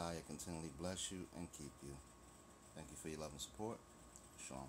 Messiah continually bless you and keep you. Thank you for your love and support. Shalom.